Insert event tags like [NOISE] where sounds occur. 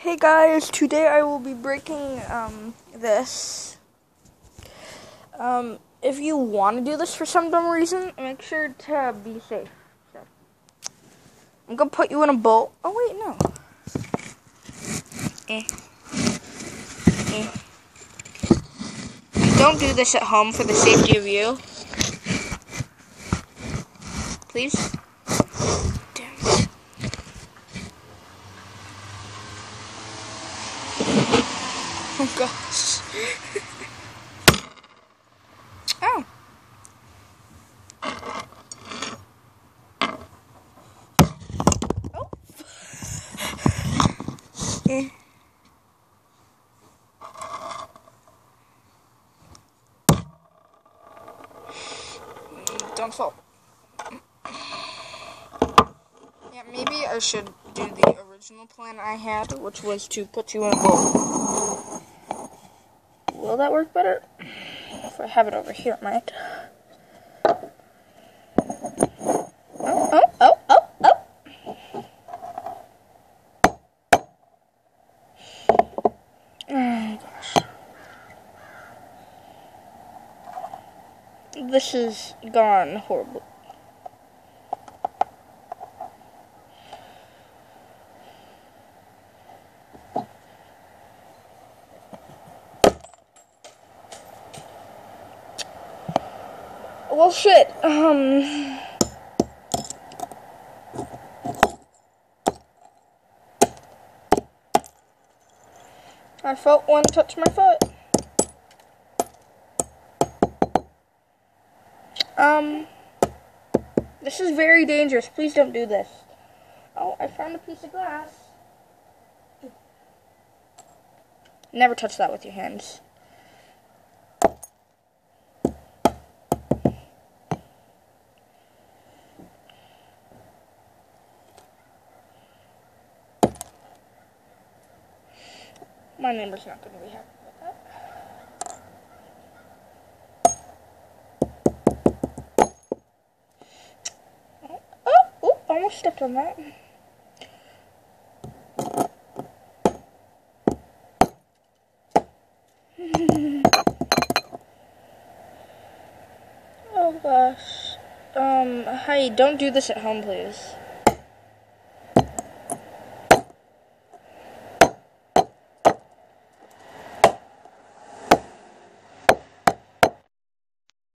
Hey guys, today I will be breaking um, this. Um, if you want to do this for some dumb reason, make sure to be safe. So, I'm gonna put you in a bowl. Oh wait, no. Eh. Eh. Don't do this at home for the safety of you. Please. Oh gosh. oh. Oh. eh. Don't fall. Yeah, maybe I should do the original plan I had, which was to put you in a bowl. Will that work better? If I have it over here, it might. Oh, oh, oh, oh, oh. Oh, gosh. This is gone horribly. Well, shit. Um. I felt one touch my foot. Um. This is very dangerous. Please don't do this. Oh, I found a piece of glass. Never touch that with your hands. My neighbor's not going to be happy with that. Oh, oh, almost stepped on that. [LAUGHS] oh gosh. Um, hi, don't do this at home, please.